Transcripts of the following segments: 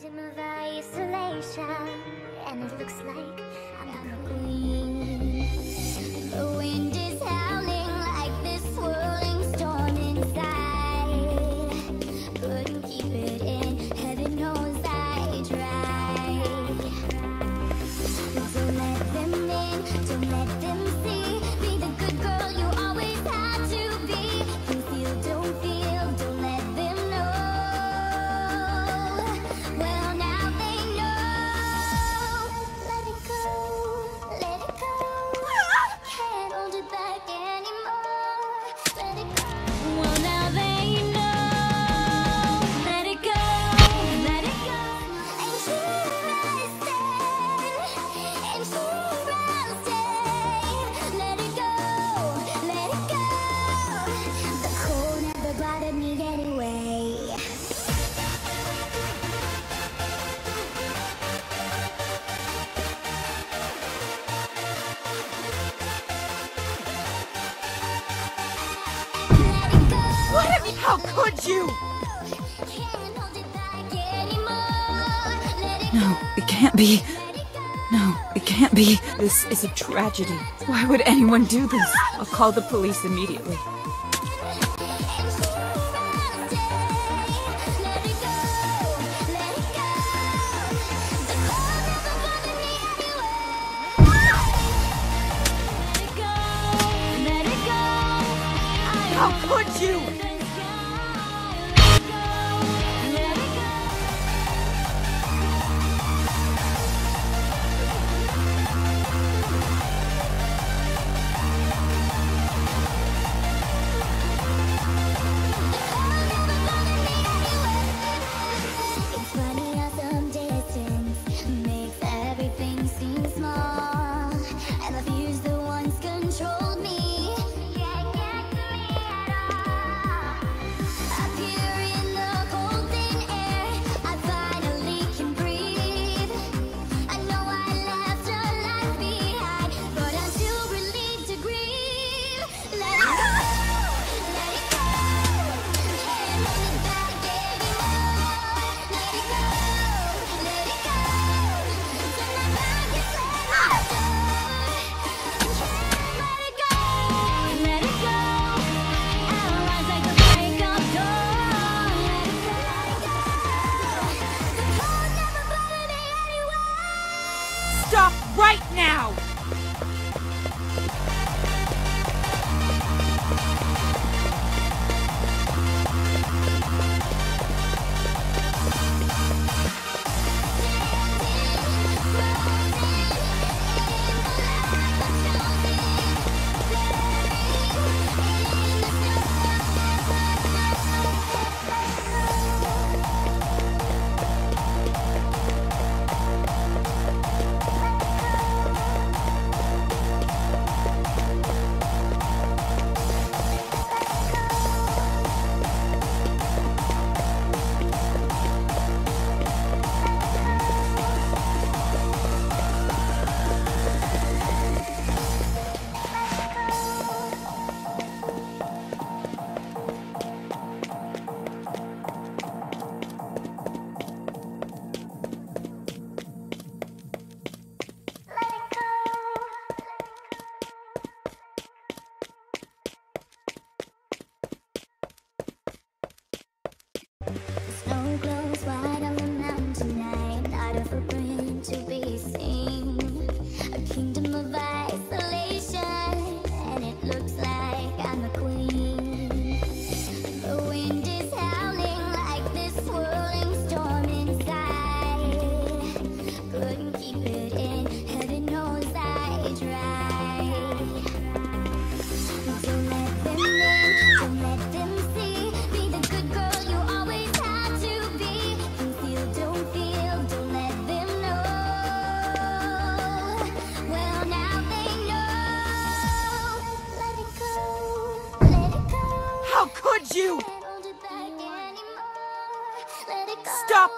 victim of isolation, and it looks like I'm the queen. How could you? No, it can't be. No, it can't be. This is a tragedy. Why would anyone do this? I'll call the police immediately.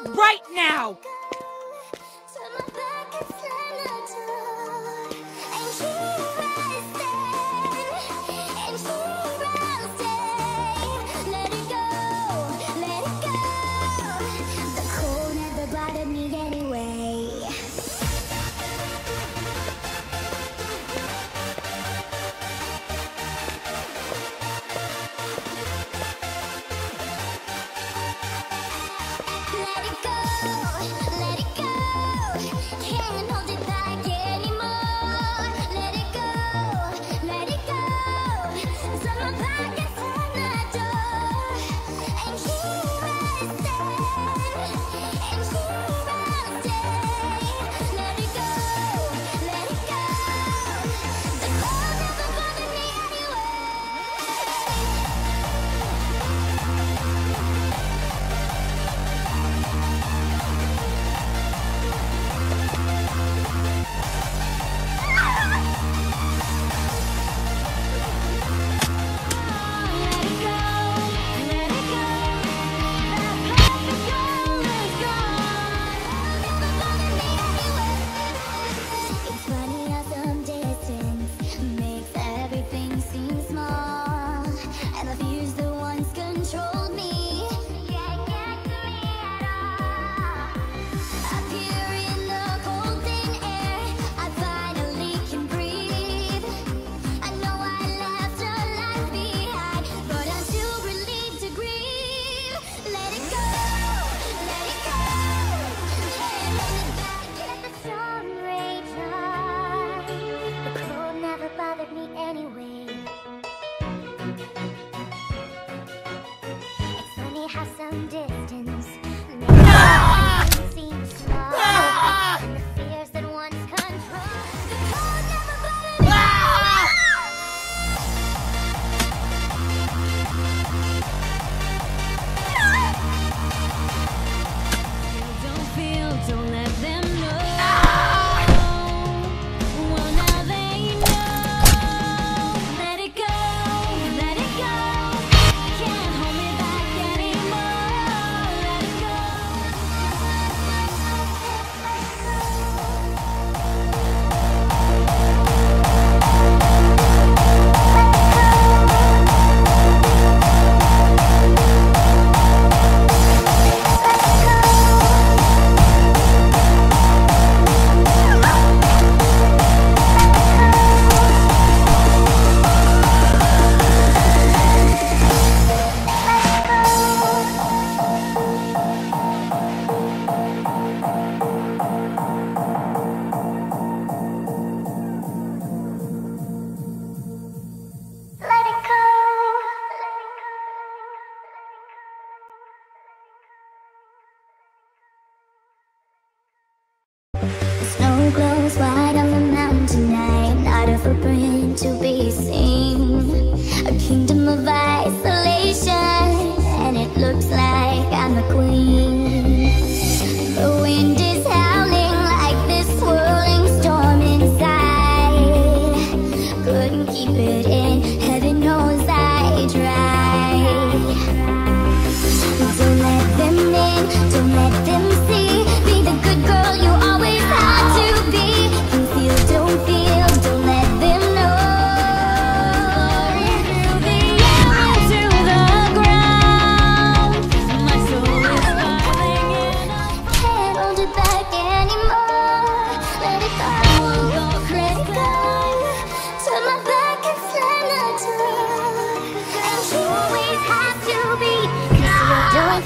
right now!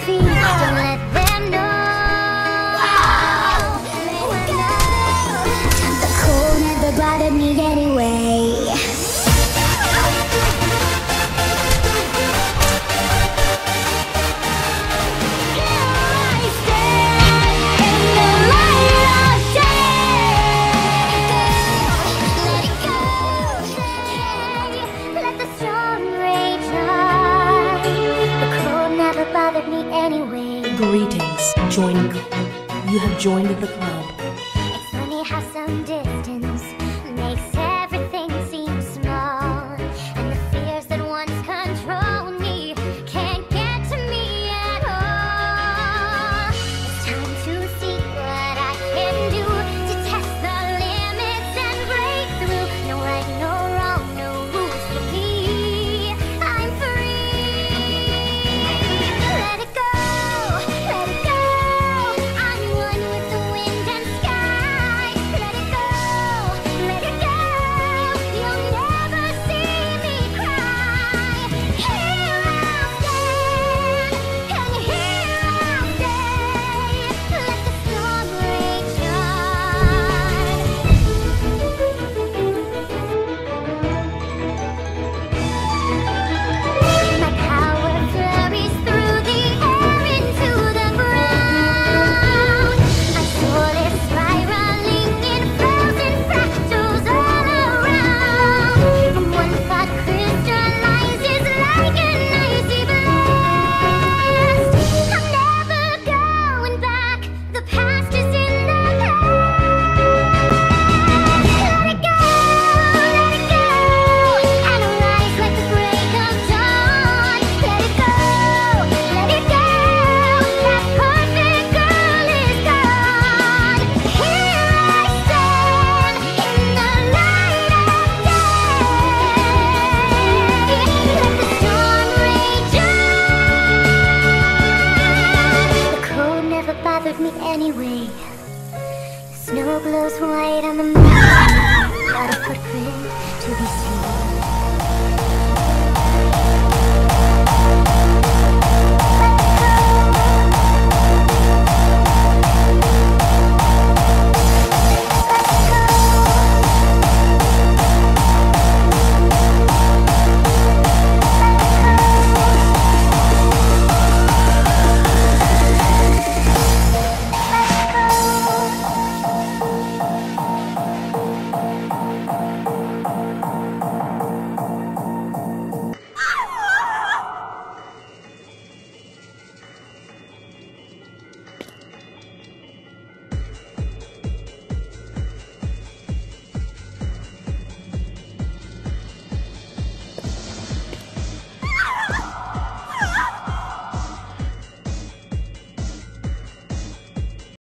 嗯。Joined the club.